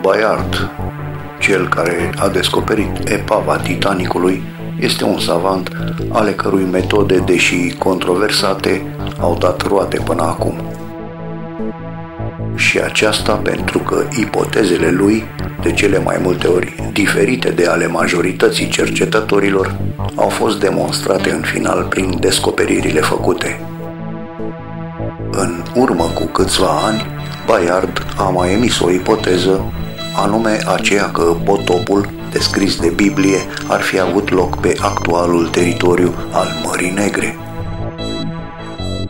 Bayard, cel care a descoperit epava Titanicului, este un savant ale cărui metode, deși controversate, au dat roade până acum. Și aceasta pentru că ipotezele lui, de cele mai multe ori diferite de ale majorității cercetătorilor, au fost demonstrate în final prin descoperirile făcute. În urmă cu câțiva ani, Bayard a mai emis o ipoteză, anume aceea că potopul, descris de Biblie, ar fi avut loc pe actualul teritoriu al Mării Negre.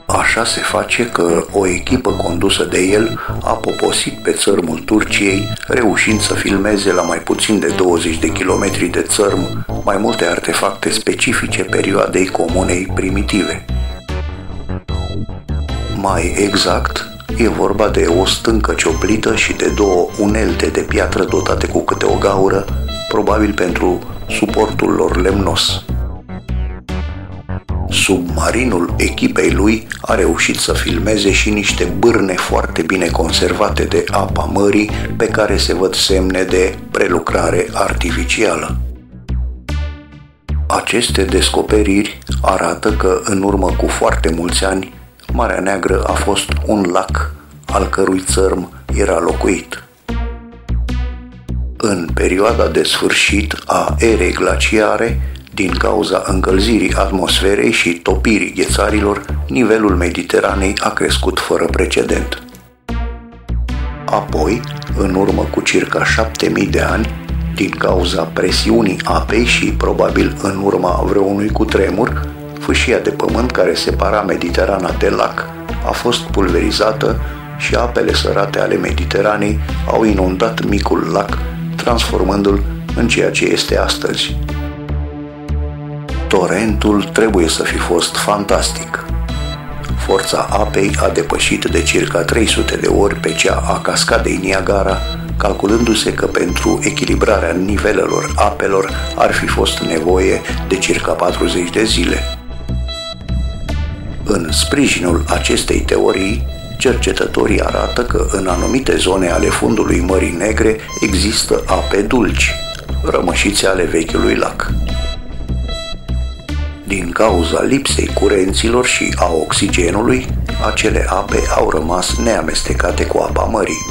Așa se face că o echipă condusă de el a poposit pe țărmul Turciei, reușind să filmeze la mai puțin de 20 de kilometri de țărm mai multe artefacte specifice perioadei comunei primitive. Mai exact, e vorba de o stâncă cioplită și de două unelte de piatră dotate cu câte o gaură, probabil pentru suportul lor lemnos. Submarinul echipei lui a reușit să filmeze și niște bârne foarte bine conservate de apa mării pe care se văd semne de prelucrare artificială. Aceste descoperiri arată că în urmă cu foarte mulți ani Marea Neagră a fost un lac al cărui țărm era locuit. În perioada de sfârșit a erei glaciare, din cauza încălzirii atmosferei și topirii ghețarilor, nivelul Mediteranei a crescut fără precedent. Apoi, în urmă cu circa 7000 de ani, din cauza presiunii apei și probabil în urma vreunui cutremur, fâșia de pământ care separa Mediterana de lac a fost pulverizată și apele sărate ale Mediteranei au inundat micul lac, transformându-l în ceea ce este astăzi. Torentul trebuie să fi fost fantastic. Forța apei a depășit de circa 300 de ori pe cea a cascadei Niagara, calculându-se că pentru echilibrarea nivelelor apelor ar fi fost nevoie de circa 40 de zile. În sprijinul acestei teorii, cercetătorii arată că în anumite zone ale fundului Mării Negre există ape dulci, rămășițe ale vechiului lac. Din cauza lipsei curenților și a oxigenului, acele ape au rămas neamestecate cu apa mării.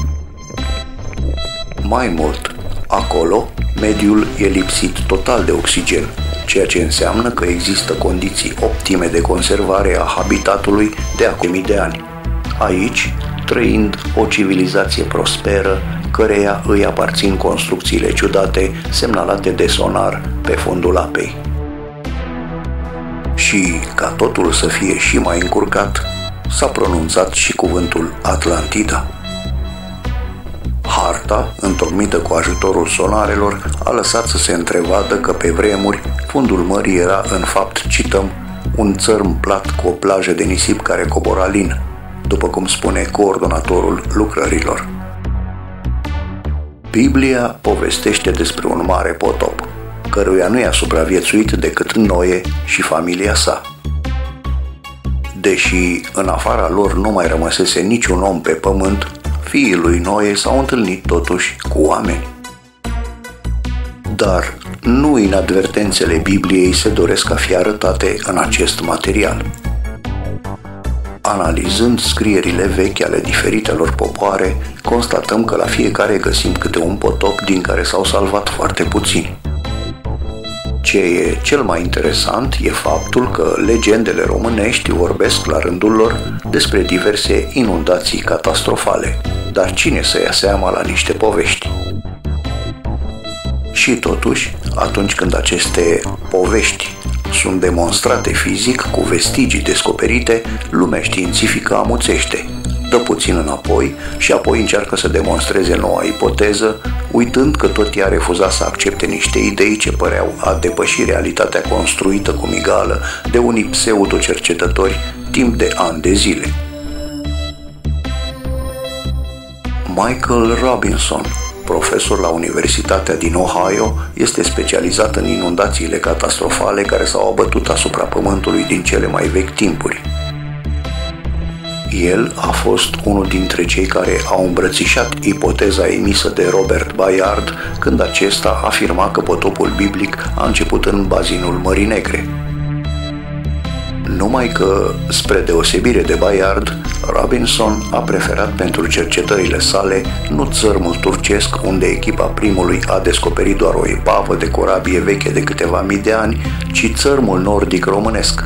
Mai mult, acolo, mediul e lipsit total de oxigen, ceea ce înseamnă că există condiții optime de conservare a habitatului de acum mii de ani. Aici, trăind o civilizație prosperă, căreia îi aparțin construcțiile ciudate semnalate de sonar pe fundul apei. Și, ca totul să fie și mai încurcat, s-a pronunțat și cuvântul Atlantida. Harta, întocmită cu ajutorul sonarelor, a lăsat să se întrevadă că pe vremuri fundul mării era în fapt, cităm, un țărm plat cu o plajă de nisip care cobora lin, după cum spune coordonatorul lucrărilor. Biblia povestește despre un mare potop, căruia nu i-a supraviețuit decât Noe și familia sa. Deși în afara lor nu mai rămăsese niciun om pe pământ, fiii lui Noe s-au întâlnit totuși cu oameni. Dar nu inadvertențele Bibliei se doresc a fi arătate în acest material. Analizând scrierile vechi ale diferitelor popoare, constatăm că la fiecare găsim câte un potop din care s-au salvat foarte puțini. Ce e cel mai interesant e faptul că legendele românești vorbesc la rândul lor despre diverse inundații catastrofale. Dar cine să ia seama la niște povești? Și totuși, atunci când aceste povești sunt demonstrate fizic cu vestigii descoperite, lumea științifică amuțește – dă puțin înapoi și apoi încearcă să demonstreze noua ipoteză, uitând că tot ea refuza să accepte niște idei ce păreau a depăși realitatea construită cu migală de unii pseudo-cercetători timp de ani de zile. Michael Robinson, profesor la Universitatea din Ohio, este specializat în inundațiile catastrofale care s-au abătut asupra Pământului din cele mai vechi timpuri. El a fost unul dintre cei care au îmbrățișat ipoteza emisă de Robert Bayard când acesta afirma că potopul biblic a început în bazinul Mării Negre. Numai că, spre deosebire de Bayard, Robinson a preferat pentru cercetările sale nu țărmul turcesc unde echipa primului a descoperit doar o epavă de corabie veche de câteva mii de ani, ci țărmul nordic românesc,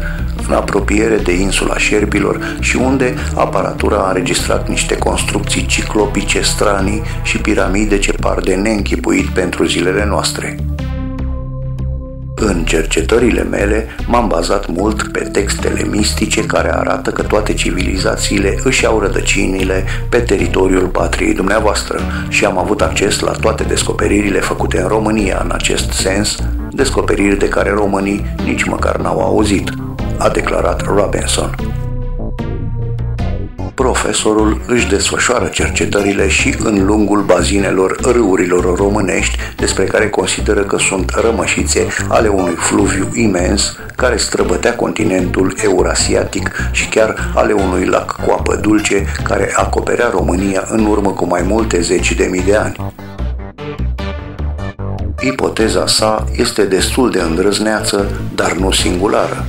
în apropiere de insula Șerpilor și unde aparatura a înregistrat niște construcții ciclopice stranii și piramide ce par de neînchipuit pentru zilele noastre. În cercetările mele m-am bazat mult pe textele mistice care arată că toate civilizațiile își au rădăcinile pe teritoriul patriei dumneavoastră și am avut acces la toate descoperirile făcute în România în acest sens, descoperiri de care românii nici măcar n-au auzit, a declarat Robinson profesorul își desfășoară cercetările și în lungul bazinelor râurilor românești, despre care consideră că sunt rămășițe ale unui fluviu imens care străbătea continentul eurasiatic și chiar ale unui lac cu apă dulce care acoperea România în urmă cu mai multe zeci de mii de ani. Ipoteza sa este destul de îndrăzneață, dar nu singulară.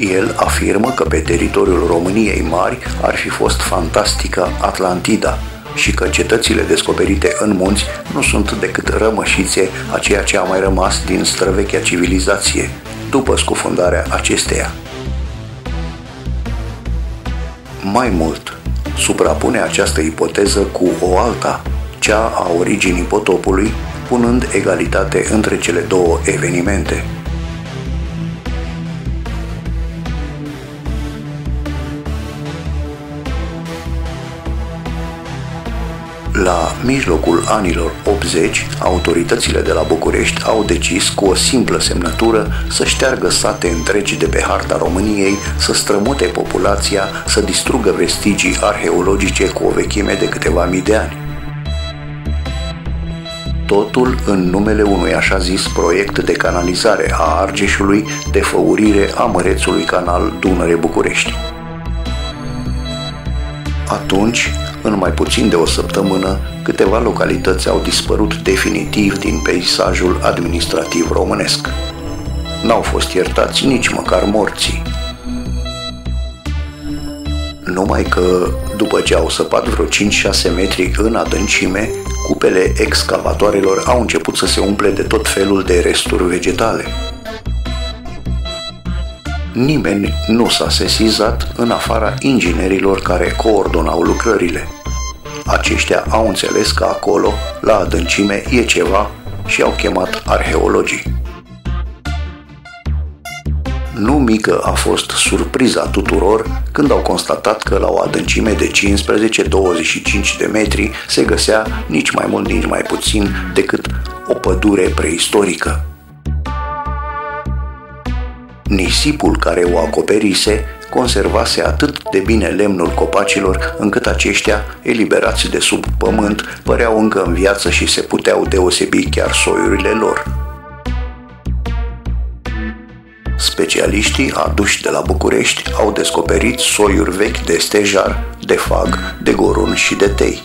El afirmă că pe teritoriul României Mari ar fi fost fantastica Atlantida și că cetățile descoperite în munți nu sunt decât rămășițe a ceea ce a mai rămas din străvechea civilizație, după scufundarea acesteia. Mai mult, suprapune această ipoteză cu o alta, cea a originii potopului, punând egalitate între cele două evenimente – La mijlocul anilor 80, autoritățile de la București au decis cu o simplă semnătură să șteargă sate întregi de pe harta României, să strămute populația, să distrugă vestigii arheologice cu o vechime de câteva mii de ani. Totul în numele unui așa zis proiect de canalizare a Argeșului, de făurire a mărețului canal Dunăre-București. Atunci, în mai puțin de o săptămână, câteva localități au dispărut definitiv din peisajul administrativ românesc. N-au fost iertați nici măcar morții. Numai că, după ce au săpat vreo 5-6 metri în adâncime, cupele excavatoarelor au început să se umple de tot felul de resturi vegetale. Nimeni nu s-a sesizat în afara inginerilor care coordonau lucrările. Aceștia au înțeles că acolo, la adâncime, e ceva și au chemat arheologii. Nu mică a fost surpriza tuturor când au constatat că la o adâncime de 15-25 de metri se găsea nici mai mult, nici mai puțin decât o pădure preistorică. Nisipul care o acoperise conservase atât de bine lemnul copacilor, încât aceștia, eliberați de sub pământ, păreau încă în viață și se puteau deosebi chiar soiurile lor. Specialiștii aduși de la București au descoperit soiuri vechi de stejar, de fag, de gorun și de tei.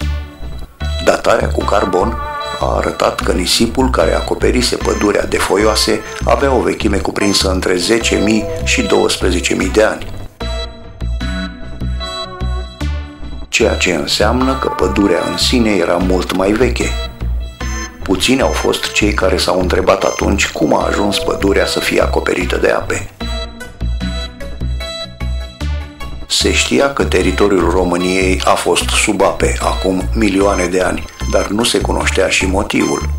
Datarea cu carbon a arătat că nisipul care acoperise pădurea de foioase avea o vechime cuprinsă între 10.000 și 12.000 de ani. Ceea ce înseamnă că pădurea în sine era mult mai veche. Puțini au fost cei care s-au întrebat atunci cum a ajuns pădurea să fie acoperită de ape. Se știa că teritoriul României a fost sub ape acum milioane de ani, dar nu se cunoștea și motivul.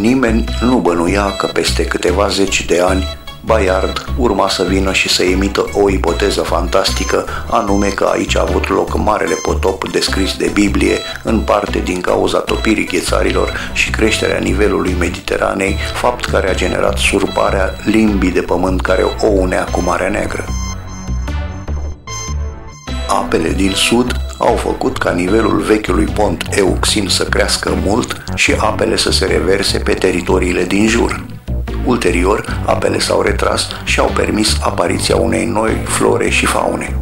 Nimeni nu bănuia că peste câteva zeci de ani Bayard urma să vină și să emită o ipoteză fantastică, anume că aici a avut loc marele potop descris de Biblie, în parte din cauza topirii ghețarilor și creșterea nivelului Mediteranei, fapt care a generat surparea limbii de pământ care o unea cu Marea Neagră. Apele din sud au făcut ca nivelul vechiului pont Euxin să crească mult și apele să se reverse pe teritoriile din jur. Ulterior, apele s-au retras și au permis apariția unei noi flore și faune.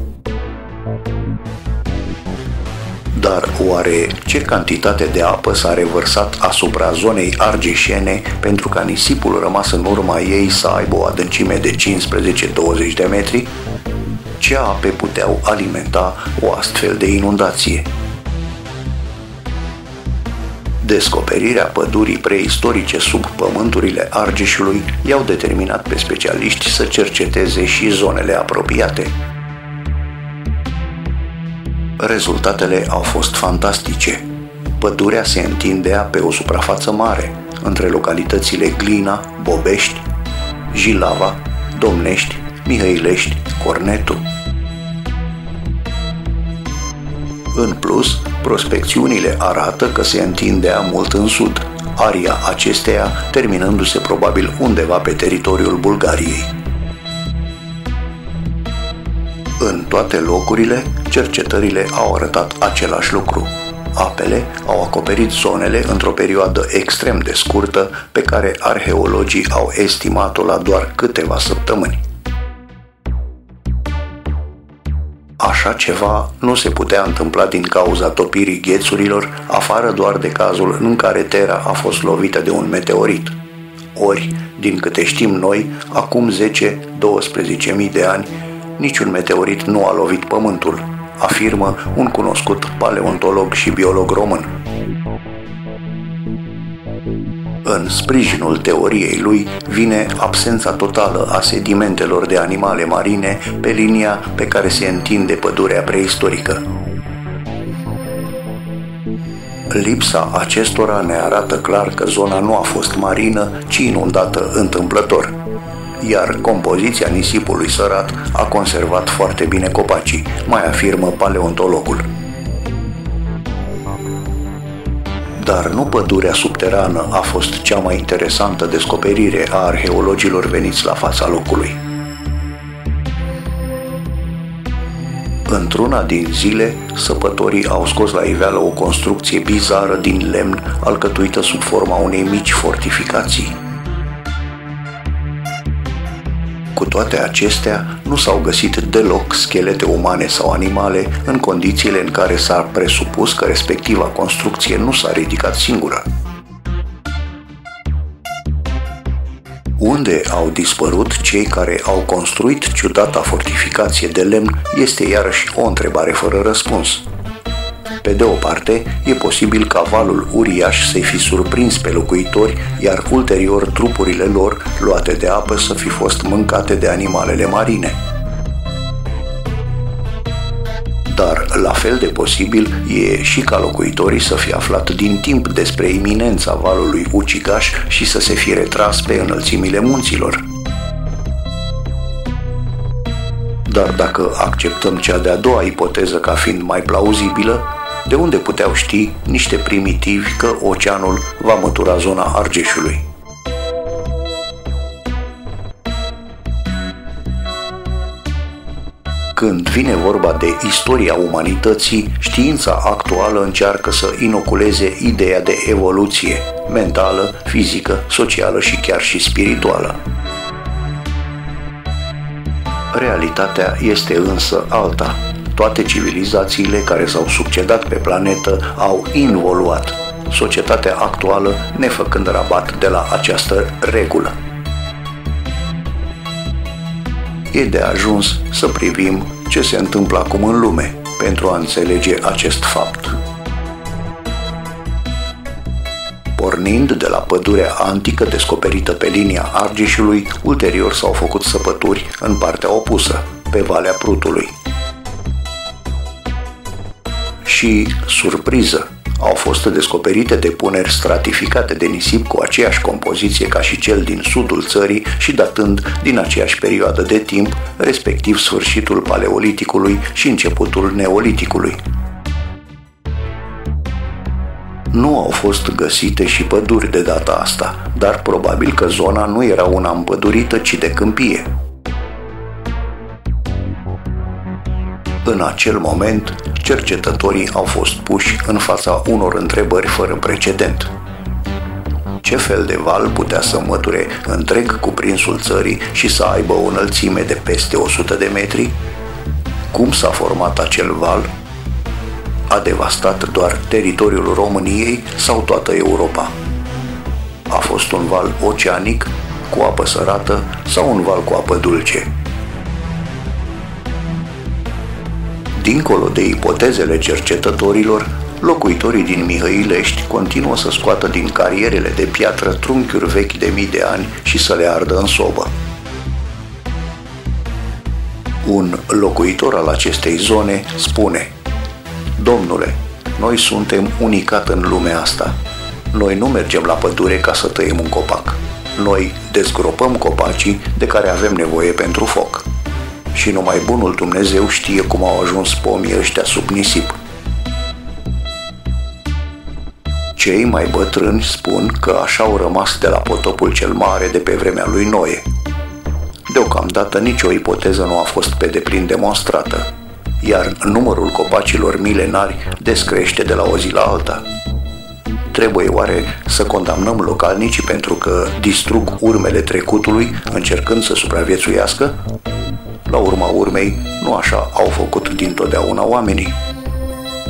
Dar oare ce cantitate de apă s-a revărsat asupra zonei argeșene pentru ca nisipul rămas în urma ei să aibă o adâncime de 15-20 de metri? Ce ape puteau alimenta o astfel de inundație? Descoperirea pădurii preistorice sub pământurile Argeșului i-au determinat pe specialiști să cerceteze și zonele apropiate. Rezultatele au fost fantastice. Pădurea se întindea pe o suprafață mare, între localitățile Glina, Bobești, Jilava, Domnești, Mihăilești, Cornetu. În plus, prospecțiunile arată că se întindea mult în sud, aria acesteia terminându-se probabil undeva pe teritoriul Bulgariei. În toate locurile, cercetările au arătat același lucru. Apele au acoperit zonele într-o perioadă extrem de scurtă pe care arheologii au estimat-o la doar câteva săptămâni. Așa ceva nu se putea întâmpla din cauza topirii ghețurilor, afară doar de cazul în care Terra a fost lovită de un meteorit. Ori, din câte știm noi, acum 10-12 de ani, niciun meteorit nu a lovit Pământul, afirmă un cunoscut paleontolog și biolog român. În sprijinul teoriei lui vine absența totală a sedimentelor de animale marine pe linia pe care se întinde pădurea preistorică. Lipsa acestora ne arată clar că zona nu a fost marină, ci inundată întâmplător iar compoziția nisipului sărat a conservat foarte bine copacii, mai afirmă paleontologul. Dar nu pădurea subterană a fost cea mai interesantă descoperire a arheologilor veniți la fața locului. Într-una din zile, săpătorii au scos la iveală o construcție bizară din lemn alcătuită sub forma unei mici fortificații. Cu toate acestea, nu s-au găsit deloc schelete umane sau animale în condițiile în care s-ar presupus că respectiva construcție nu s-a ridicat singură. Unde au dispărut cei care au construit ciudata fortificație de lemn este iarăși o întrebare fără răspuns. Pe de o parte, e posibil ca valul uriaș să-i fi surprins pe locuitori, iar ulterior trupurile lor, luate de apă, să fi fost mâncate de animalele marine. Dar, la fel de posibil, e și ca locuitorii să fi aflat din timp despre iminența valului ucigaș și să se fi retras pe înălțimile munților. Dar dacă acceptăm cea de-a doua ipoteză ca fiind mai plauzibilă, de unde puteau ști niște primitivi că oceanul va mătura zona Argeșului? Când vine vorba de istoria umanității, știința actuală încearcă să inoculeze ideea de evoluție mentală, fizică, socială și chiar și spirituală. Realitatea este însă alta toate civilizațiile care s-au succedat pe planetă au involuat, societatea actuală nefăcând rabat de la această regulă. E de ajuns să privim ce se întâmplă acum în lume pentru a înțelege acest fapt. Pornind de la pădurea antică descoperită pe linia Argeșului, ulterior s-au făcut săpături în partea opusă, pe Valea Prutului, și, surpriză, au fost descoperite depuneri stratificate de nisip cu aceeași compoziție ca și cel din sudul țării și datând din aceeași perioadă de timp, respectiv sfârșitul paleoliticului și începutul neoliticului. Nu au fost găsite și păduri de data asta, dar probabil că zona nu era una împădurită, ci de câmpie. În acel moment, cercetătorii au fost puși în fața unor întrebări fără precedent. ce fel de val putea să măture întreg cuprinsul țării și să aibă o înălțime de peste 100 de metri? Cum s-a format acel val? A devastat doar teritoriul României sau toată Europa? A fost un val oceanic cu apă sărată sau un val cu apă dulce? Dincolo de ipotezele cercetătorilor, locuitorii din Mihăilești continuă să scoată din carierele de piatră trunchiuri vechi de mii de ani și să le ardă în sobă. Un locuitor al acestei zone spune Domnule, noi suntem unicat în lumea asta. Noi nu mergem la pădure ca să tăiem un copac. Noi dezgropăm copacii de care avem nevoie pentru foc. Și numai bunul Dumnezeu știe cum au ajuns pomii ăștia sub nisip. Cei mai bătrâni spun că așa au rămas de la potopul cel mare de pe vremea lui Noe. Deocamdată nicio ipoteză nu a fost pe deplin demonstrată, iar numărul copacilor milenari descrește de la o zi la alta. Trebuie oare să condamnăm localnicii pentru că distrug urmele trecutului încercând să supraviețuiască? La urma urmei, nu așa au făcut dintotdeauna oamenii.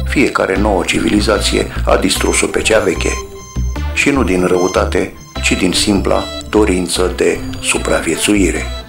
Fiecare nouă civilizație a distrus-o pe cea veche. Și nu din răutate, ci din simpla dorință de supraviețuire.